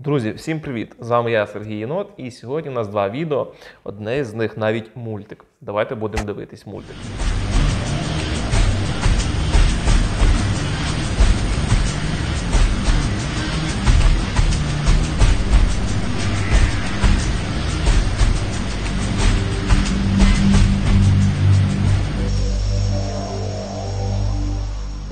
Друзі, всім привіт! З вами я Сергій Єнот, і сьогодні у нас два відео. Одне з них навіть мультик. Давайте будемо дивитись мультик.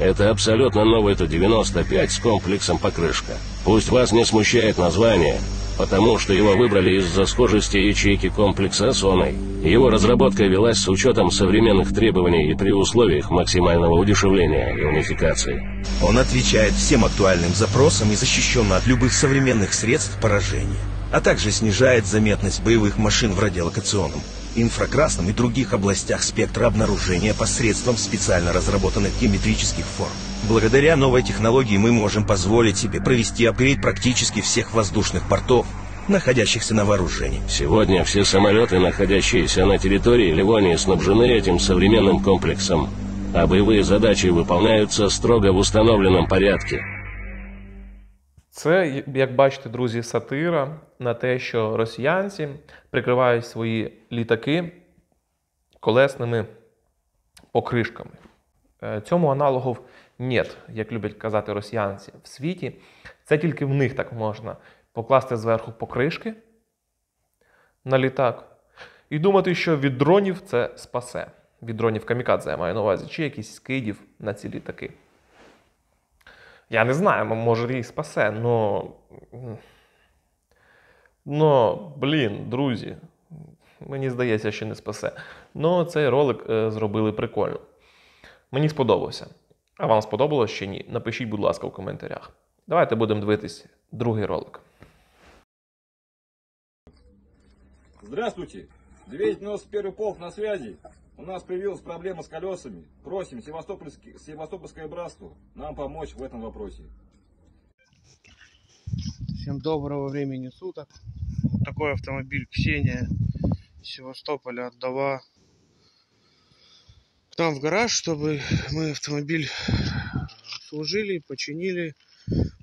Это абсолютно новый Ту-95 с комплексом покрышка. Пусть вас не смущает название, потому что его выбрали из-за схожести ячейки комплекса с Оной. Его разработка велась с учетом современных требований и при условиях максимального удешевления и унификации. Он отвечает всем актуальным запросам и защищен от любых современных средств поражения, а также снижает заметность боевых машин в радиолокационном, инфракрасном и других областях спектра обнаружения посредством специально разработанных геометрических форм. Благодаря новой технологии мы можем позволить себе провести апгрейд практически всех воздушных портов, находящихся на вооружении. Сегодня все самолеты, находящиеся на территории Ливонии, снабжены этим современным комплексом, а боевые задачи выполняются строго в установленном порядке. Це, як бачите, друзі, сатира на те, що росіянці прикривають свої літаки колесними покришками. Е, Цьому аналогів нет, як люблять казати росіянці в світі. Це тільки в них так можна покласти зверху покришки на літак і думати, що від дронів це спасе. Від дронів камікадзе я маю на увазі, чи якісь скидів на ці літаки. Я не знаю, може їх спасе, но. Но, блін, друзі, мені здається, що не спасе. Ну, цей ролик е, зробили прикольно. Мені сподобався. А вам сподобалось чи ні? Напишіть, будь ласка, в коментарях. Давайте будемо дивитись другий ролик. Здравствуйте. 291 полк на связи. У нас появилась проблема с колесами. Просим Севастопольское братство нам помочь в этом вопросе. Всем доброго времени суток. Вот такой автомобиль Ксения из Севастополя отдала к нам в гараж, чтобы мы автомобиль служили, починили,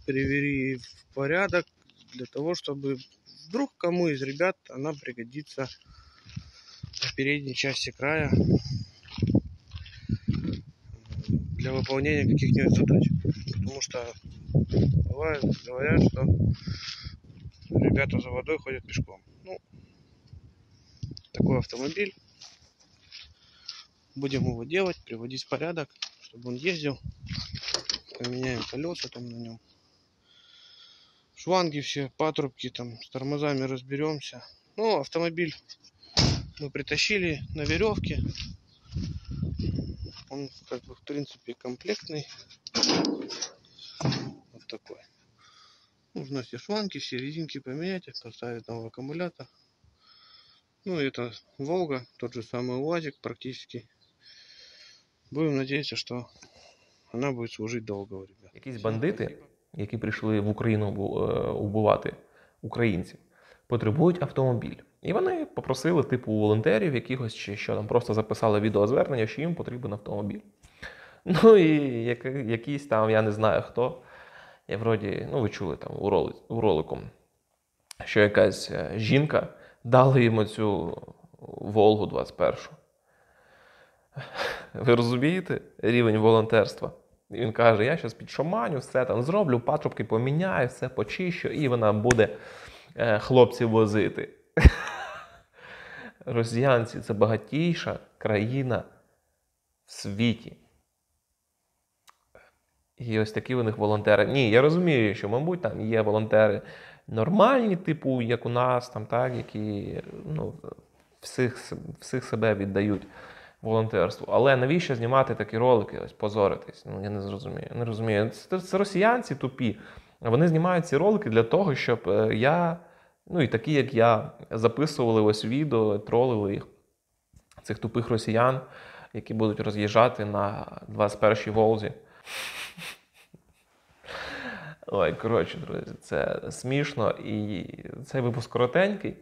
привели в порядок, для того, чтобы вдруг кому из ребят она пригодится в передней части края для выполнения каких-нибудь задач. Потому что бывает, говорят, что ребята за водой ходят пешком. Ну, такой автомобиль. Будем его делать, приводить в порядок, чтобы он ездил. Поменяем колеса там на нем. Шланги все, патрубки там, с тормозами разберемся. Ну, автомобиль мы притащили на веревке. Он как бы в принципе комплектный. Вот такой. Нужно все шланги, все резинки поменять, поставить новый аккумулятор. Ну, это Волга, тот же самый УАЗик практически. Будем надеяться, что она будет служить долго у ребят. Якісь бандити, які прийшли в Україну бу- е, убивати українців, потребують автомобіль. І вони попросили, типу, волонтерів якихось, чи що там просто записали відеозвернення, що їм потрібен автомобіль. Ну і як, якийсь там, я не знаю хто. Я вроді, ну ви чули там у, ролику, що якась е, жінка дала йому цю Волгу 21. Ви розумієте рівень волонтерства? І він каже: я зараз підшоманю, все там зроблю, патрубки поміняю, все почищу, і вона буде е, хлопців возити. Росіянці це багатіша країна в світі. І ось такі у них волонтери. Ні, я розумію, що, мабуть, там є волонтери нормальні, типу, як у нас, там, так, які ну, всіх, всіх себе віддають волонтерству. Але навіщо знімати такі ролики, ось позоритись? Ну, я не зрозумію. Не розумію. Це, це росіянці тупі. Вони знімають ці ролики для того, щоб е, я, ну і такі, як я, записували ось відео, тролили їх, цих тупих росіян, які будуть роз'їжджати на 21-й Волзі. Ой, коротше, друзі, це смішно і цей випуск коротенький.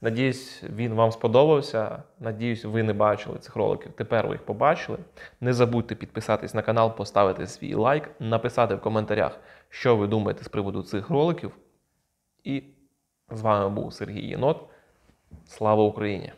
Надіюсь, він вам сподобався. Надіюсь, ви не бачили цих роликів. Тепер ви їх побачили. Не забудьте підписатись на канал, поставити свій лайк, написати в коментарях, що ви думаєте з приводу цих роликів. І з вами був Сергій Єнот. Слава Україні!